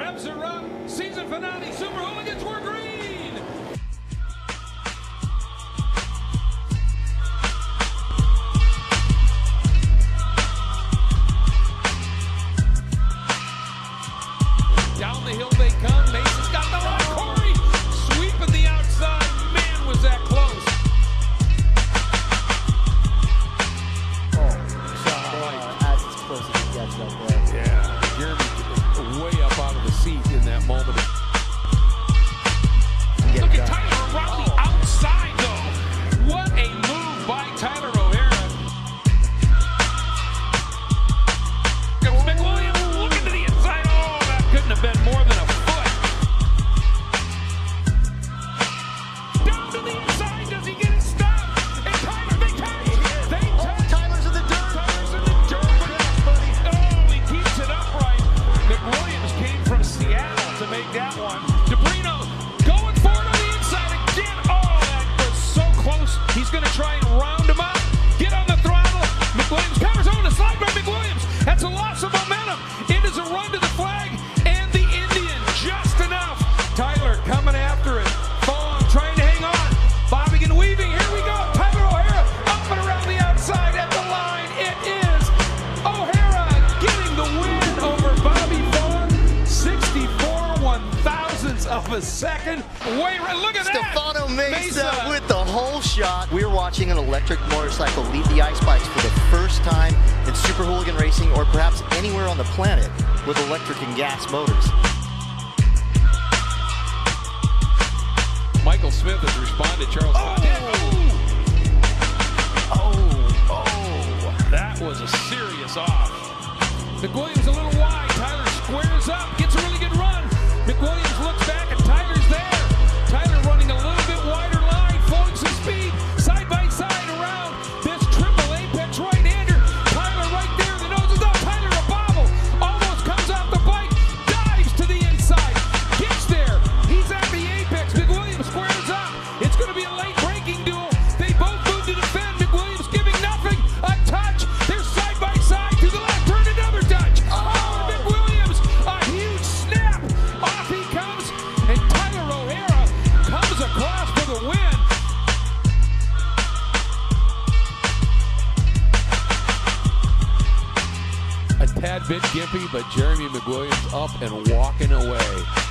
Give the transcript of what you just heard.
Revs it up. Season finale, Super Hooligans were green. moment of DiBrino going for it on the inside again. Oh, that was so close. He's going to try and round him up. Get on the throttle. McWilliams covers on the slide by McWilliams. That's a loss of momentum. It is a run to A second. Way right, look at Stefano that! Stefano Mesa, Mesa, with the whole shot. We're watching an electric motorcycle lead the ice bikes for the first time in super hooligan racing or perhaps anywhere on the planet with electric and gas motors. Michael Smith has responded. Charles oh. Oh, oh. That was a serious off. The Williams a little wide. bit gimpy, but Jeremy McWilliams up and walking away.